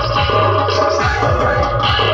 Vai, vai, vai.